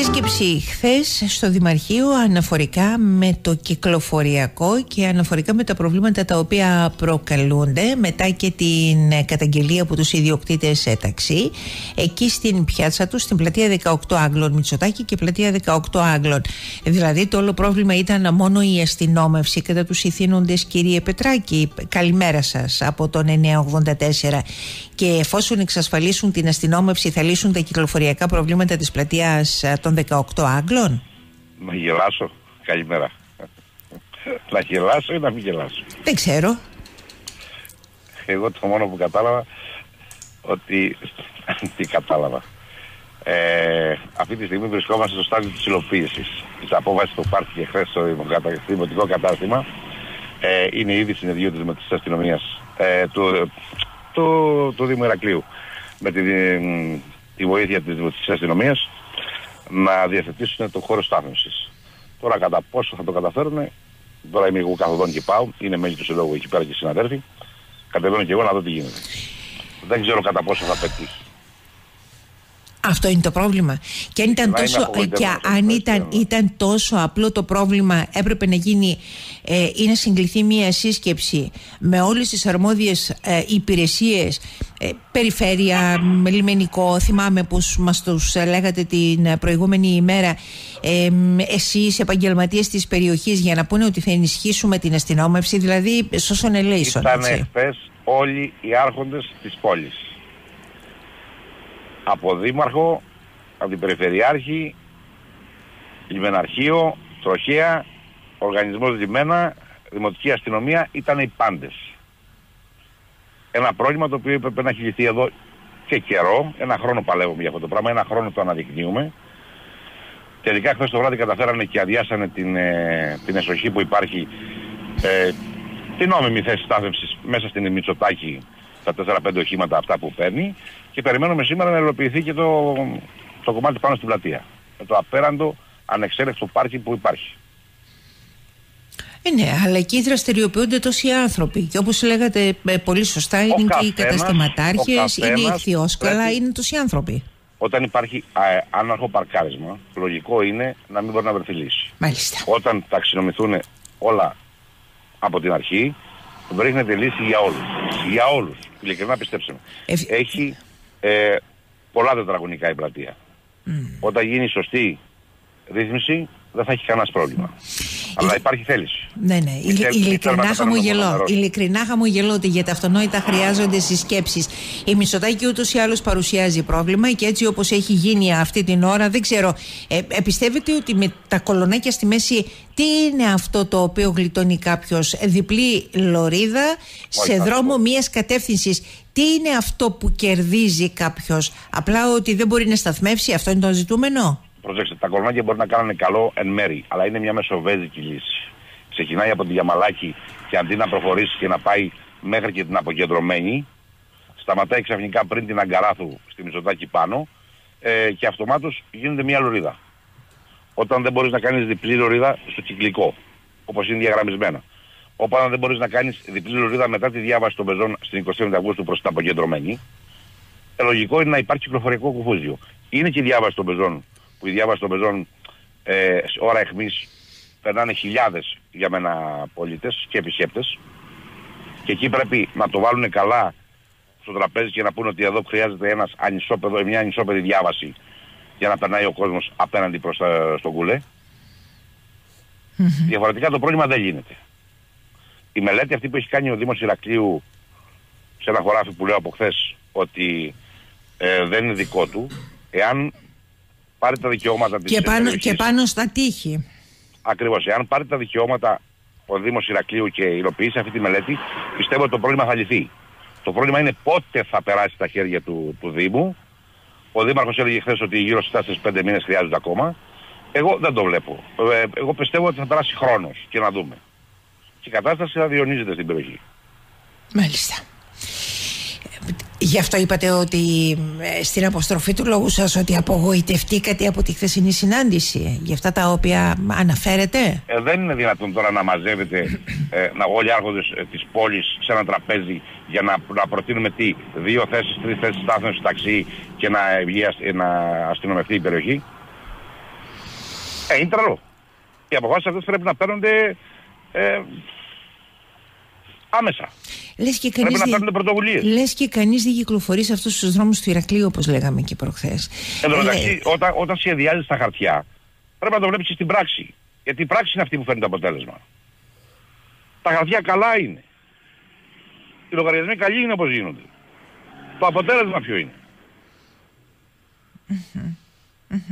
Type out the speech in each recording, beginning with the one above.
Σύσκεψη χθες στο Δημαρχείο αναφορικά με το κυκλοφοριακό και αναφορικά με τα προβλήματα τα οποία προκαλούνται μετά και την καταγγελία από τους ιδιοκτήτες ταξί εκεί στην πιάτσα τους στην πλατεία 18 Άγγλων Μητσοτάκη και πλατεία 18 Άγγλων. Δηλαδή το όλο πρόβλημα ήταν μόνο η αστυνόμευση. Κατά τους ηθήνοντες κύριε Πετράκη καλημέρα σας από τον 984 και εφόσον εξασφαλίσουν την αστυνόμευση θα λύσουν τα κυκλοφοριακά προβλήματα της πλατείας των 18 Άγγλων; Να γελάσω. Καλημέρα. να γελάσω ή να μην γελάσω; Δεν ξέρω. Εγώ το μόνο που κατάλαβα ότι... Τι κατάλαβα. Ε, αυτή τη στιγμή βρισκόμαστε στο στάδιο της υλοποίησης της απόβασης που πάρθηκε και χθες στο δημοτικό κατάστημα ε, είναι ήδη συνεδρίο της, της αστυνομίας ε, του, του, του Δήμου Ερακλείου με τη, τη βοήθεια της, της αστυνομίας να διαθετήσουν το χώρο στάθμευσης. Τώρα κατά πόσο θα το καταφέρουν, τώρα είμαι εγώ καθοδόν και πάω, είναι μέλη του συλλόγου εκεί πέρα και συναδέλφοι, κατεβαίνω και εγώ να δω τι γίνεται. Δεν ξέρω κατά πόσο θα πετύχει. Αυτό είναι το πρόβλημα. Και αν ήταν, τόσο, και αν ήταν, ήταν τόσο απλό το πρόβλημα, έπρεπε να γίνει ε, ή να συγκληθεί μια σύσκεψη με όλες τις αρμόδιες ε, υπηρεσίες, ε, περιφέρεια, με λιμενικό, θυμάμαι πως μας τους λέγατε την προηγούμενη ημέρα, ε, εσείς επαγγελματίες της περιοχής για να πούνε ότι θα ενισχύσουμε την αστυνόμευση, δηλαδή σώσον ελέησον. Ήταν χθες όλοι οι άρχοντες της πόλης από δήμαρχο, από την περιφερειάρχη, λιμεναρχείο, τροχέα, οργανισμός λιμένα, δημοτική αστυνομία, ήταν οι πάντες. Ένα πρόβλημα το οποίο έπρεπε να έχει λυθεί εδώ και καιρό, ένα χρόνο παλεύουμε για αυτό το πράγμα, ένα χρόνο το αναδεικνύουμε. Τελικά χθες το βράδυ καταφέρανε και αδειάσανε την, ε, την εσοχή που υπάρχει ε, την νόμιμη θέση στάθμευσης μέσα στην Μητσοτάκη τα 4-5 οχήματα αυτά που παίρνει και περιμένουμε σήμερα να ελοποιηθεί και το, το κομμάτι πάνω στην πλατεία. Με το απέραντο ανεξέλεκτο πάρκι που υπάρχει. Ε, ναι, αλλά εκεί δραστηριοποιούνται τόσοι άνθρωποι. Και όπως λέγατε ε, πολύ σωστά, είναι και οι καταστηματάρχες, είναι οι ηθιόσκαλα, είναι τόσοι άνθρωποι. Όταν υπάρχει ε, άναρχο παρκάρισμα, λογικό είναι να μην μπορεί να βρεθεί λύση. Μάλιστα. Όταν ταξινομηθούν όλα από την αρχή, βρίσκεται λύση για όλους. Για όλους. Ειλικρινά πιστέψτε με. Έχει ε, πολλά τετραγωνικά η πλατεία. Όταν γίνει σωστή ρύθμιση δεν θα έχει κανένας πρόβλημα. Αλλά υπάρχει θέληση. Ναι, ναι. ειλικρινά, χαμογελώ. ειλικρινά χαμογελώ ότι για τα αυτονόητα χρειάζονται συσκέψεις. Η Μισοτάκη ούτως ή άλλως παρουσιάζει πρόβλημα και έτσι όπως έχει γίνει αυτή την ώρα, δεν ξέρω. Ε, επιστεύετε ότι με τα κολονάκια στη μέση, τι είναι αυτό το οποίο γλιτώνει κάποιος, διπλή λωρίδα σε δρόμο μία κατεύθυνσης. Τι είναι αυτό που κερδίζει κάποιος, Απλά ότι δεν μπορεί να σταθμεύσει, αυτό είναι το ζητούμενο; Προσέξτε, τα κορμάκια μπορεί να κάνουν καλό εν μέρη, αλλά είναι μια μεσοβέζικη λύση. Ξεκινάει από τη Διαμαλάκη και αντί να προχωρήσει και να πάει μέχρι και την αποκεντρωμένη, σταματάει ξαφνικά πριν την Αγκαράθου στη Μισοτάκη πάνω ε, και αυτομάτως γίνεται μια λωρίδα. Όταν δεν μπορείς να κάνεις διπλή λωρίδα στο κυκλικό, όπως είναι διαγραμμισμένα. Όταν δεν μπορείς να κάνεις διπλή λωρίδα μετά τη διάβαση των πεζών στην 27 Αυγούστου προς την αποκεντρωμένη, ε, λογικό είναι να υπάρχει κυκλοφορικό κουφούζιο. Είναι και η διάβαση των πεζών που η διάβαση των πεζών ε, ώρα εχμής περνάνε χιλιάδες για μένα πολίτες και επισκέπτες και εκεί πρέπει να το βάλουν καλά στο τραπέζι και να πούνε ότι εδώ χρειάζεται ένας ανισόπεδο, μια ανισόπεδη διάβαση για να περνάει ο κόσμος απέναντι προς τα, στον κουλέ. Διαφορετικά το πρόβλημα δεν γίνεται. Η μελέτη αυτή που έχει κάνει ο Δήμος Ηρακλείου σε ένα χωράφι που λέω από χθες ότι ε, δεν είναι δικό του, εάν πάρει τα δικαιώματα της και πάνω, και πάνω στα τείχη. Ακριβώς. Εάν πάρει τα δικαιώματα ο Δήμος Ηρακλείου και υλοποιήσει αυτή τη μελέτη, πιστεύω ότι το πρόβλημα θα λυθεί. Το πρόβλημα είναι πότε θα περάσει στα χέρια του, του Δήμου. Ο Δήμαρχος έλεγε χθες ότι γύρω στις 4-5 μήνες χρειάζονται ακόμα. Εγώ δεν το βλέπω. Ε, εγώ πιστεύω ότι θα περάσει χρόνος και να δούμε. Και η κατάσταση θα διονύζεται στην περιοχή. Μάλιστα. Γι' αυτό είπατε ότι ε, στην αποστροφή του λόγου σας ότι απογοητευτήκατε από τη χθεσινή συνάντηση για αυτά τα οποία αναφέρετε. Ε, δεν είναι δυνατόν τώρα να μαζεύετε ε, να, όλοι οι άρχοντες ε, της πόλης σε ένα τραπέζι για να, να προτείνουμε τι, δύο θέσεις, τρεις θέσεις στάθμευσης ταξί και να, βγει, να αστυνομευτεί η περιοχή. Ε, είναι τρελό. Οι αποφάσεις αυτές πρέπει να παίρνονται ε, άμεσα. Λες και Πρέπει κανείς, να δι- παίρνουν πρωτοβουλίες. λες και κανείς δεν κυκλοφορεί σε αυτούς τους δρόμους του Ηρακλείου όπως λέγαμε και προχθές. Εν τω Ε, μεταξύ, όταν, όταν σχεδιάζεις τα χαρτιά, πρέπει να το βλέπεις και στην πράξη. Γιατί η πράξη είναι αυτή που φέρνει το αποτέλεσμα. Τα χαρτιά καλά είναι. Οι λογαριασμοί καλοί είναι όπως γίνονται. Το αποτέλεσμα ποιο είναι.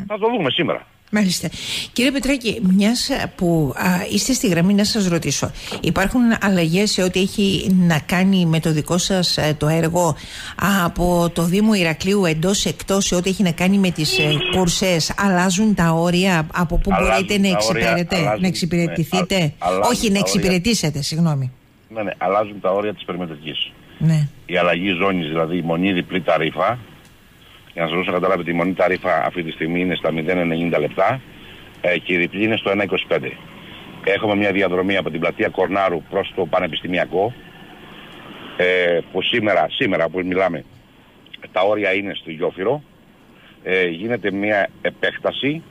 Θα το δούμε σήμερα. Μάλιστα. Κύριε Πετράκη, μιας που α, είστε στη γραμμή να σας ρωτήσω, υπάρχουν αλλαγές σε ό,τι έχει να κάνει με το δικό σας ε, το έργο α, από το Δήμο Ηρακλείου εντός εκτός σε ό,τι έχει να κάνει με τις ε, κουρσές, αλλάζουν τα όρια από πού Αλλάζουν μπορείτε να, τα όρια, εξυπηρετέ, αλλάζουν, να εξυπηρετηθείτε, ναι, α- αλλάζουν όχι να τα όρια. εξυπηρετήσετε, συγγνώμη. Ναι, ναι, αλλάζουν τα όρια της περιμετρικής. Ναι. Η αλλαγή ζώνης, δηλαδή η μονή διπλή ταρήφα, για να σας δώσω να καταλάβετε, η μονή ταρήφα αυτή τη στιγμή είναι στα 0,90 λεπτά ε, και η διπλή είναι στο 1,25. Έχουμε μια διαδρομή από την πλατεία Κορνάρου προς το Πανεπιστημιακό, ε, που σήμερα, σήμερα που μιλάμε, τα όρια είναι στο Γιόφυρο, ε, γίνεται μια επέκταση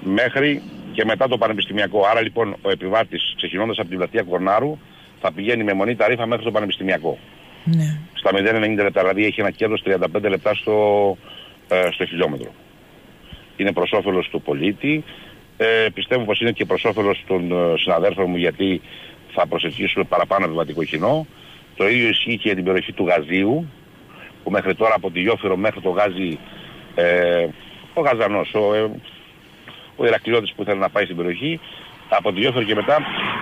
μέχρι και μετά το Πανεπιστημιακό. Άρα λοιπόν ο επιβάτης ξεκινώντας από την πλατεία Κορνάρου θα πηγαίνει με μονή ταρήφα μέχρι το Πανεπιστημιακό. ναι. Στα 0,90 λεπτά, δηλαδή έχει ένα κέρδος 35 λεπτά στο, ε, στο χιλιόμετρο. Είναι προς όφελος του πολίτη. Ε, πιστεύω πως είναι και προς όφελος των ε, συναδέλφων μου γιατί θα προσελκύσουμε παραπάνω επιβατικό κοινό. Το ίδιο ισχύει και για την περιοχή του Γαζίου που μέχρι τώρα από τη Γιόφυρο μέχρι το Γάζι ε, ο Γαζανός, ο, ε, ο Ηρακλειώτης που θέλει να πάει στην περιοχή από τη Γιόφυρο και μετά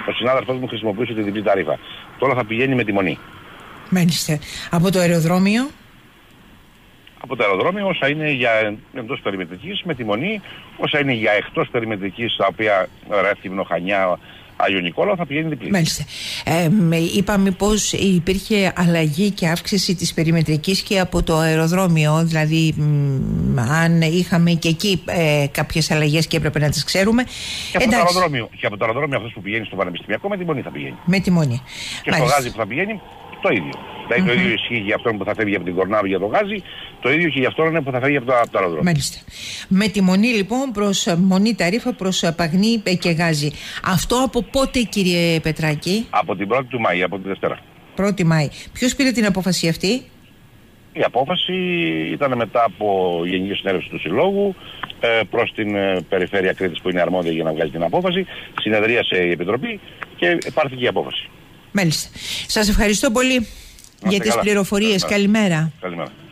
ο συνάδελφός μου χρησιμοποιούσε τη διπλή ταρήφα. Τώρα θα πηγαίνει με τη μονή. Μάλιστα. Από το αεροδρόμιο, από το αεροδρόμιο όσα είναι για εντός περιμετρικής με τη μονή, όσα είναι για εκτός περιμετρικής τα οποία Ρεύκυμνο, Χανιά, Άγιο Νικόλα θα πηγαίνει διπλή. Μάλιστα. Ε, με- είπαμε πως υπήρχε αλλαγή και αύξηση της περιμετρικής και από το αεροδρόμιο, δηλαδή μ, αν είχαμε και εκεί ε, κάποιες αλλαγές και έπρεπε να τις ξέρουμε. Και από, το αεροδρόμιο, και από το αεροδρόμιο αυτός που πηγαίνει στο Πανεπιστημιακό με τη μονή θα πηγαίνει. Με τη μονή. Και στο Γάζι που θα πηγαίνει το ίδιο. Δηλαδή το ίδιο ισχύει για αυτόν που θα φεύγει από την Κορνάρου για το Γάζι, το ίδιο και για αυτόν που θα φεύγει από το, από το αεροδρόμιο. Μάλιστα. Με τη μονή λοιπόν προς ε, μονή ταρήφα προς ε, Παγνή ε, και Γάζι. Αυτό από πότε κύριε Πετράκη, Από την 1η του Μαΐ, από τη Δευτέρα. 1η Μάη. Ποιος πήρε την απόφαση αυτή, Η απόφαση ήταν μετά από γενική συνέλευση του Συλλόγου ε, προς την ε, Περιφέρεια Κρήτης που είναι αρμόδια για να βγάλει την απόφαση. Συνεδρίασε η Επιτροπή και πάρθηκε η απόφαση. Μάλιστα. Σας ευχαριστώ πολύ για τις καλά. πληροφορίες. Καλημέρα. Καλημέρα. Καλημέρα.